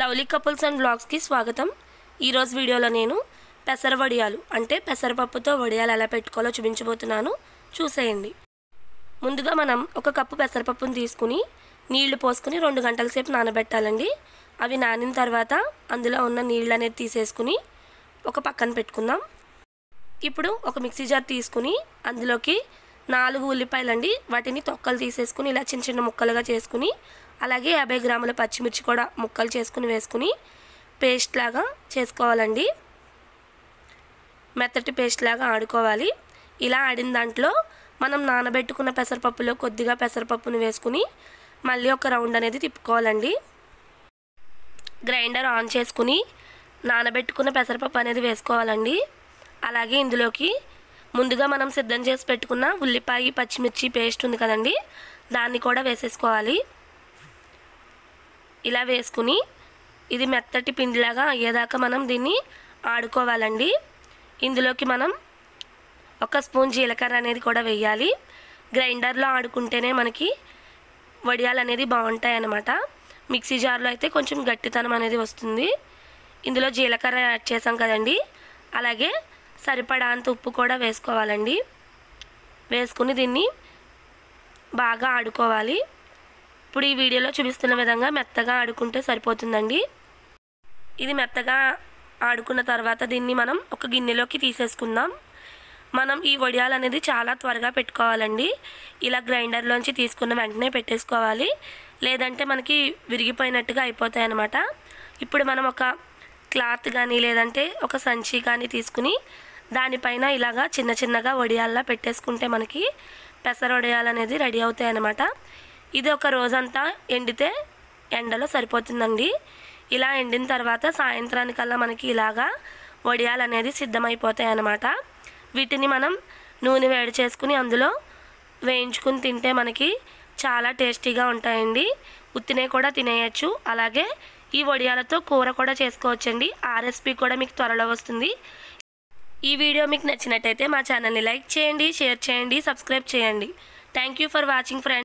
Lovely couples and బ్లాగ్స్కి స్వాగతం. ఈరోజు వీడియోలో నేను పెసర వడియాలు అంటే పెసరపప్పుతో వడియాలు ఎలా పెట్టుకోవాలో చూపించబోతున్నాను. చూసేయండి. ముందుగా మనం ఒక కప్పు పెసరపప్పును తీసుకుని నీళ్ళు పోసుకుని రెండు గంటల సేపు నానబెట్టాలండి. అవి నానిన తర్వాత అందులో ఉన్న నీళ్ళు అనేది తీసేసుకుని ఒక పక్కన పెట్టుకుందాం. ఇప్పుడు ఒక మిక్సీ జార్ తీసుకుని అందులోకి నాలుగు ఉల్లిపాయలండి. వాటిని తొక్కలు తీసేసుకుని ఇలా చిన్న చిన్న ముక్కలుగా చేసుకుని అలాగే యాభై గ్రాముల పచ్చిమిర్చి కూడా ముక్కలు చేసుకుని వేసుకుని పేస్ట్ లాగా చేసుకోవాలండి. మెత్తటి పేస్ట్ లాగా ఆడుకోవాలి. ఇలా ఆడిన దాంట్లో మనం నానబెట్టుకున్న పెసరపప్పులో కొద్దిగా పెసరపప్పును వేసుకుని మళ్ళీ ఒక రౌండ్ అనేది తిప్పుకోవాలండి. గ్రైండర్ ఆన్ చేసుకుని నానబెట్టుకున్న పెసరపప్పు అనేది వేసుకోవాలండి. అలాగే ఇందులోకి ముందుగా మనం సిద్ధం చేసి పెట్టుకున్న ఉల్లిపాయ పచ్చిమిర్చి పేస్ట్ ఉంది కదండి దాన్ని కూడా వేసేసుకోవాలి. ఇలా వేసుకుని ఇది మెత్తటి పిండిలాగా అయ్యేదాకా మనం దీన్ని ఆడుకోవాలండి. ఇందులోకి మనం ఒక స్పూన్ జీలకర్ర అనేది కూడా వేయాలి. గ్రైండర్లో ఆడుకుంటేనే మనకి వడియాలు అనేది బాగుంటాయి అన్నమాట మిక్సీ జార్లో అయితే కొంచెం గట్టితనం అనేది వస్తుంది. ఇందులో జీలకర్ర యాడ్ చేసాం కదండి. అలాగే సరిపడా అంత ఉప్పు కూడా వేసుకోవాలండి. వేసుకుని దీన్ని బాగా ఆడుకోవాలి. ఇప్పుడు ఈ వీడియోలో చూపిస్తున్న విధంగా మెత్తగా ఆడుకుంటే సరిపోతుందండి. ఇది మెత్తగా ఆడుకున్న తర్వాత దీన్ని మనం ఒక గిన్నెలోకి తీసేసుకుందాం. మనం ఈ వడియాలు అనేది చాలా త్వరగా పెట్టుకోవాలండి. ఇలా గ్రైండర్లోంచి తీసుకున్న వెంటనే పెట్టేసుకోవాలి. లేదంటే మనకి విరిగిపోయినట్టుగా అయిపోతాయి అన్నమాట ఇప్పుడు మనం ఒక క్లాత్ కానీ లేదంటే ఒక సంచి కానీ తీసుకుని దానిపైన ఇలాగా చిన్న చిన్నగా వడియాల్లా పెట్టేసుకుంటే మనకి పెసర వడియాలు అనేది రెడీ అవుతాయి అన్నమాట ఇది ఒక రోజంతా ఎండితే ఎండలో సరిపోతుందండి. ఇలా ఎండిన తర్వాత సాయంత్రానికల్లా మనకి ఇలాగా వడియాలు అనేది సిద్ధమైపోతాయి అన్నమాట వీటిని మనం నూనె వేడి చేసుకుని అందులో వేయించుకుని తింటే మనకి చాలా టేస్టీగా ఉంటాయండి. ఉత్తినే కూడా తినేయచ్చు. అలాగే ఈ వడియాలతో కూర కూడా చేసుకోవచ్చండి. ఆ రెసిపీ కూడా మీకు త్వరలో వస్తుంది. ఈ వీడియో మీకు నచ్చినట్టయితే మా ఛానల్ని లైక్ చేయండి షేర్ చేయండి సబ్స్క్రైబ్ చేయండి. Thank you for watching friends